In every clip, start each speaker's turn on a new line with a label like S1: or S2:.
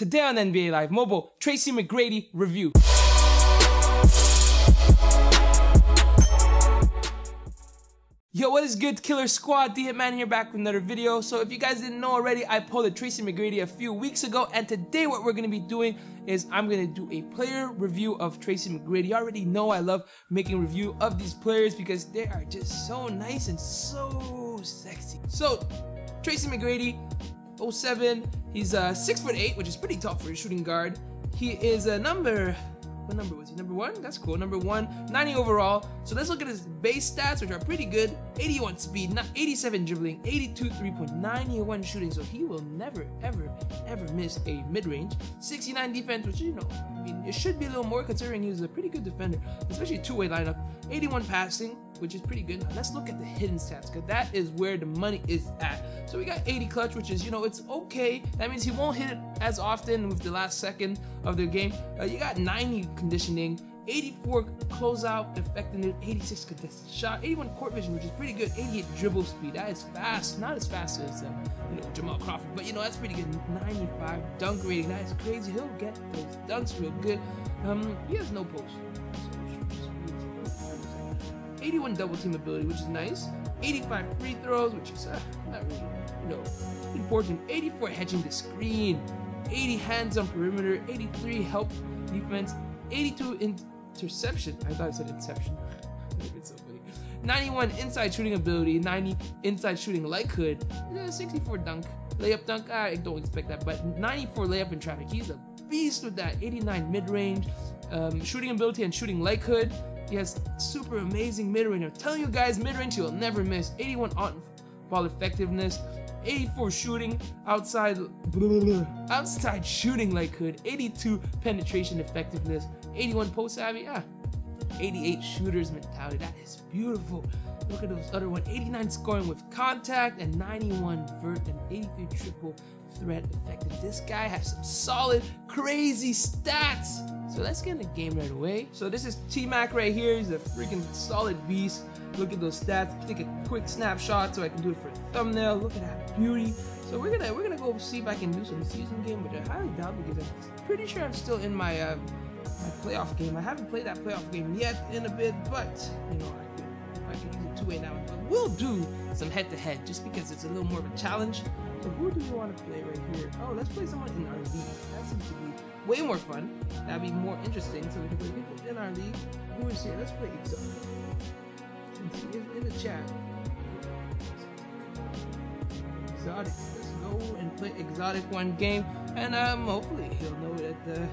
S1: Today on NBA Live Mobile, Tracy McGrady review. Yo, what is good, Killer Squad? The Hitman here back with another video. So if you guys didn't know already, I pulled a Tracy McGrady a few weeks ago, and today what we're gonna be doing is I'm gonna do a player review of Tracy McGrady. You already know I love making review of these players because they are just so nice and so sexy. So, Tracy McGrady, 07, he's uh, 6 foot 8, which is pretty tall for a shooting guard. He is a number what number was he? Number one? That's cool. Number one, 90 overall. So let's look at his base stats, which are pretty good. 81 speed, 87 dribbling, 82 three-point, 91 shooting. So he will never, ever, ever miss a mid-range. 69 defense, which, you know, I mean, it should be a little more considering he was a pretty good defender, especially two-way lineup. 81 passing, which is pretty good. Let's look at the hidden stats, because that is where the money is at. So we got 80 clutch, which is, you know, it's okay. That means he won't hit it as often with the last second of the game. Uh, you got 90 conditioning, 84 closeout effectiveness, 86 contested shot, 81 court vision, which is pretty good, 88 dribble speed. That is fast, not as fast as uh, you know Jamal Crawford, but you know that's pretty good. 95 dunk rating, that is crazy. He'll get those dunks real good. Um, he has no post. 81 double team ability, which is nice. 85 free throws, which is uh, not really, you know, important. 84 hedging the screen. 80 hands on perimeter. 83 help defense. 82 interception. I thought I said inception. it's so funny. 91 inside shooting ability. 90 inside shooting likelihood. 64 dunk. Layup dunk. I don't expect that, but 94 layup in traffic. He's a beast with that. 89 mid range. Um, shooting ability and shooting likelihood. He has super amazing mid-range. I'm telling you guys, mid-range he will never miss. 81 on ball effectiveness, 84 shooting outside blah, blah, blah, outside shooting like hood, 82 penetration effectiveness, 81 post savvy, ah, 88 shooters mentality. That is beautiful. Look at those other one. 89 scoring with contact and 91 vert and 83 triple threat effective. This guy has some solid, crazy stats. So let's get in the game right away. So this is T-Mac right here. He's a freaking solid beast. Look at those stats. Take a quick snapshot so I can do it for a thumbnail. Look at that beauty. So we're gonna we're gonna go see if I can do some season game, which I highly doubt because I'm pretty sure I'm still in my uh, my playoff game. I haven't played that playoff game yet in a bit, but you know I could use it two way now. But we'll do some head to head just because it's a little more of a challenge. So who do we want to play right here? Oh, let's play someone in our league. That seems to be way more fun. That'd be more interesting. So we can play people in our league. Who is here? Let's play Exotic. In, the chat. Exotic. Let's go and play Exotic one game. And um, hopefully he'll know that uh,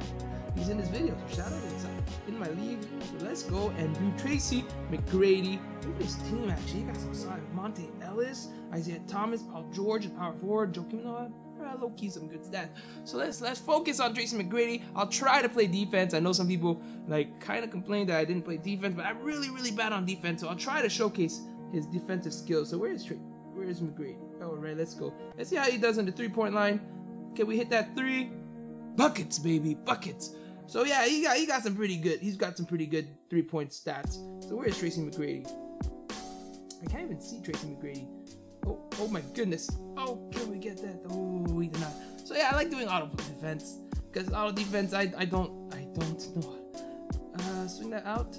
S1: he's in this video. Shout out to in my league. So let's go and do Tracy McGrady. Look at this team actually. You got some solid Monta Ellis, Isaiah Thomas, Paul George, and power forward, Joakim Noah uh, low key some good stats. So let's let's focus on Tracy McGrady. I'll try to play defense. I know some people like kind of complain that I didn't play defense, but I'm really really bad on defense. So I'll try to showcase his defensive skills. So where is Tracy? Where is McGrady? All right, let's go. Let's see how he does on the three point line. Can we hit that three? Buckets, baby, buckets. So yeah, he got he got some pretty good. He's got some pretty good three point stats. So where's Tracy McGrady? I can't even see Tracy McGrady. Oh, oh my goodness. Oh, can we get that? Oh, we did not. So yeah, I like doing auto defense because auto defense, I, I don't, I don't know. Uh, swing that out.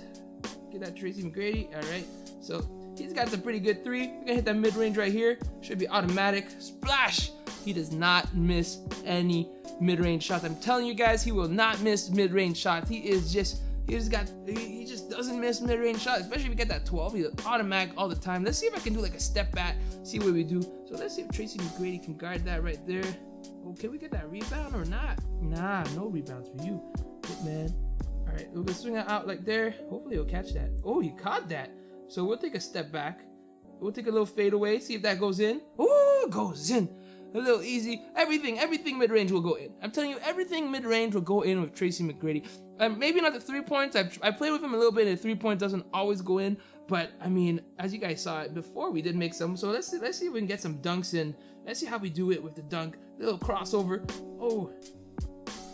S1: Get that Tracy McGrady. All right. So he's got some pretty good three. We're gonna hit that mid range right here. Should be automatic. Splash. He does not miss any mid range shots. I'm telling you guys, he will not miss mid range shots. He is just he just got he just doesn't miss mid-range shots, especially if you get that 12. He's automatic all the time. Let's see if I can do like a step back, see what we do. So let's see if Tracy McGrady can guard that right there. Oh, can we get that rebound or not? Nah, no rebounds for you. Good man. All right, we'll swing it out like there. Hopefully he'll catch that. Oh, he caught that. So we'll take a step back. We'll take a little fade away, see if that goes in. Oh, goes in a little easy. Everything, everything mid range will go in. I'm telling you, everything mid range will go in with Tracy McGrady. Um, maybe not the three points. I've, I played with him a little bit, and the three point doesn't always go in. But I mean, as you guys saw it before, we did make some. So let's see, let's see if we can get some dunks in. Let's see how we do it with the dunk. Little crossover. Oh,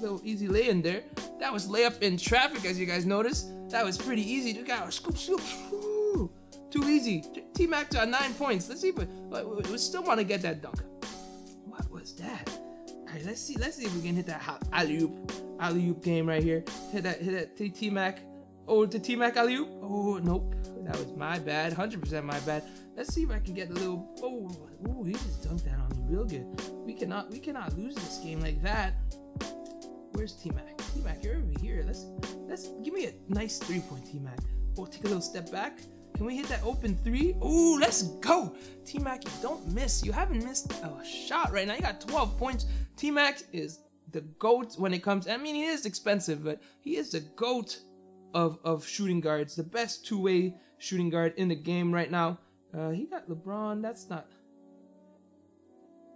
S1: little easy lay in there. That was layup in traffic, as you guys noticed. That was pretty easy. You got scoop, scoop. Too easy. T Mac to nine points. Let's see if we, we still want to get that dunk was that? right, let's see. Let's see if we can hit that alley oop, alley oop game right here. Hit that, hit that T Mac. Oh, to T Mac alley oop. Oh, nope. That was my bad. 100% my bad. Let's see if I can get a little. Oh, ooh, he just dunked that on me real good. We cannot, we cannot lose this game like that. Where's T Mac? T Mac, you're over here. Let's, let's give me a nice three point T Mac. We'll take a little step back. Can we hit that open three? Ooh, let's go. T-Mac, don't miss. You haven't missed a shot right now. You got 12 points. T-Mac is the GOAT when it comes. I mean, he is expensive, but he is the GOAT of, of shooting guards. The best two-way shooting guard in the game right now. Uh, he got LeBron. That's not...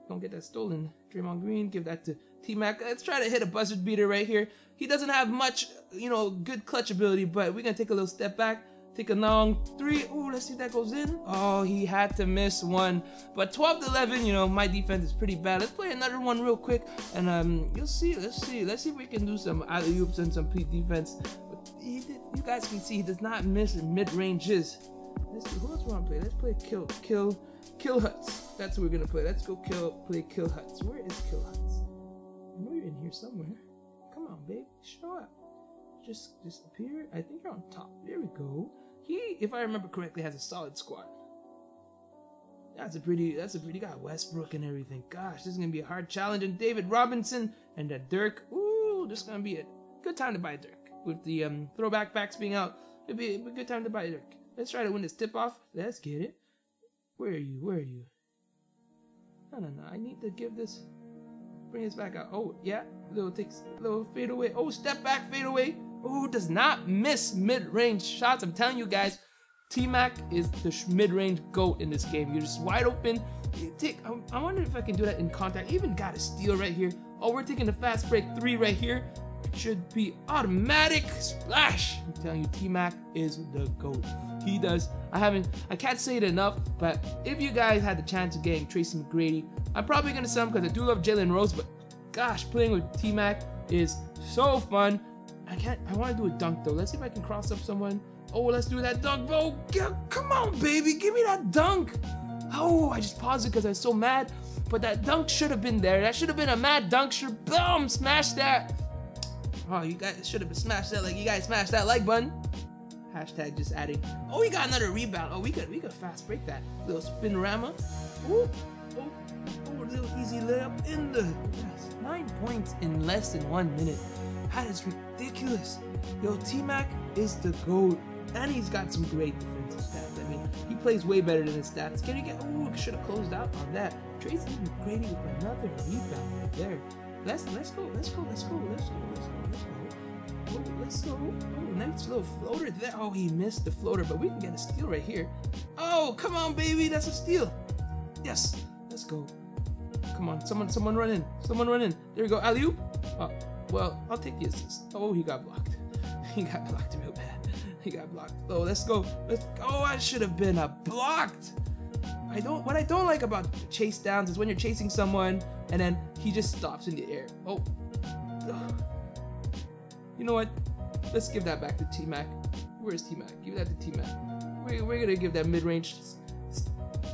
S1: Don't get that stolen. Draymond Green, give that to T-Mac. Let's try to hit a buzzer beater right here. He doesn't have much, you know, good clutch ability, but we're going to take a little step back. Take a long three. Ooh, let's see if that goes in. Oh, he had to miss one. But 12 to 11, you know, my defense is pretty bad. Let's play another one real quick. And um, you'll see. Let's see. Let's see if we can do some alley oops and some peak defense. But he did, you guys can see he does not miss mid ranges. Let's see. Who else we want to play? Let's play kill, kill, kill huts. That's what we're gonna play. Let's go kill, play kill huts. Where is kill huts? I know you're in here somewhere. Come on, babe. Show up. Just disappear. I think you're on top. There we go. He, if I remember correctly, has a solid squad. That's a pretty. That's a pretty. guy. Westbrook and everything. Gosh, this is gonna be a hard challenge. And David Robinson and that Dirk. Ooh, this is gonna be a good time to buy Dirk. With the um, throwback packs being out, it'd be a good time to buy Dirk. Let's try to win this tip off. Let's get it. Where are you? Where are you? No, no, no. I need to give this. Bring this back out. Oh, yeah. Little takes little fade away. Oh, step back, fade away who does not miss mid-range shots. I'm telling you guys, T-Mac is the mid-range GOAT in this game. You're just wide open. Take, I, I wonder if I can do that in contact. Even got a steal right here. Oh, we're taking the fast break three right here. Should be automatic splash. I'm telling you, T-Mac is the GOAT. He does. I haven't, I can't say it enough, but if you guys had the chance of getting Tracy McGrady, I'm probably gonna sell him because I do love Jalen Rose, but gosh, playing with T-Mac is so fun. I can't. I want to do a dunk though. Let's see if I can cross up someone. Oh, let's do that dunk, bro. come on, baby, give me that dunk. Oh, I just paused it because I was so mad. But that dunk should have been there. That should have been a mad dunk. Sure, boom, smash that. Oh, you guys should have smashed that like you guys smashed that like button. Hashtag just adding. Oh, we got another rebound. Oh, we could we could fast break that. Little spinorama. Ooh, oh, oh, little easy layup in the yes. Nine points in less than one minute. That is ridiculous. Yo, T Mac is the GOAT. And he's got some great defensive stats. I mean, he plays way better than his stats. Can you get. Oh, should have closed out on that. Tracy McGrady with another rebound right there. Let's let's go, let's go, let's go, let's go, let's go, let's go. Oh, let's go. Oh, nice little floater there. Oh, he missed the floater, but we can get a steal right here. Oh, come on, baby. That's a steal. Yes. Let's go. Come on. Someone, someone run in. Someone run in. There we go. Alley oop. Oh, well, I'll take the assist. Oh, he got blocked. He got blocked real bad. He got blocked. Oh, let's go. Let's go. Oh, I should have been a blocked. I don't. What I don't like about chase downs is when you're chasing someone and then he just stops in the air. Oh. Ugh. You know what? Let's give that back to T Mac. Where's T Mac? Give that to T Mac. We're, we're gonna give that mid range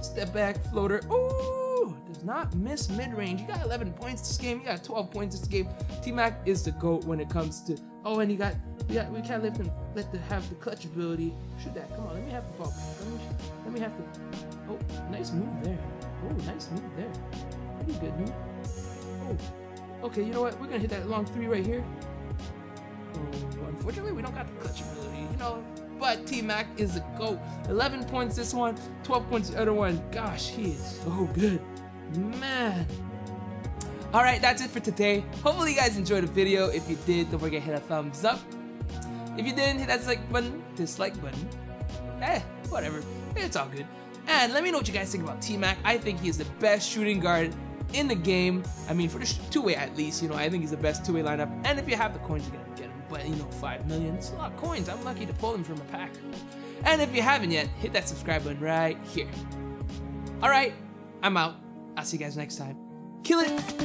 S1: step back floater. Oh does not miss mid-range. You got 11 points this game. You got 12 points this game. T-Mac is the GOAT when it comes to... Oh, and he got... Got, we can't let him let the have the clutch ability. Shoot that. Come on, let me have the ball. Let me, let me have the... Oh, nice move there. Oh, nice move there. Pretty good move. Oh. Okay, you know what? We're going to hit that long three right here. Oh, unfortunately, we don't got the clutch ability. You know, but T Mac is the GOAT. 11 points this one, 12 points the other one. Gosh, he is so good. Man. Alright, that's it for today. Hopefully you guys enjoyed the video. If you did, don't forget to hit a thumbs up. If you didn't, hit that like button. Dislike button. Eh, whatever. It's all good. And let me know what you guys think about T-Mac. I think he is the best shooting guard in the game. I mean, for the two-way at least, you know, I think he's the best two-way lineup. And if you have the coins, you're gonna get him. But, you know, 5 million, it's a lot of coins. I'm lucky to pull them from a pack. And if you haven't yet, hit that subscribe button right here. Alright, I'm out. I'll see you guys next time. Kill it!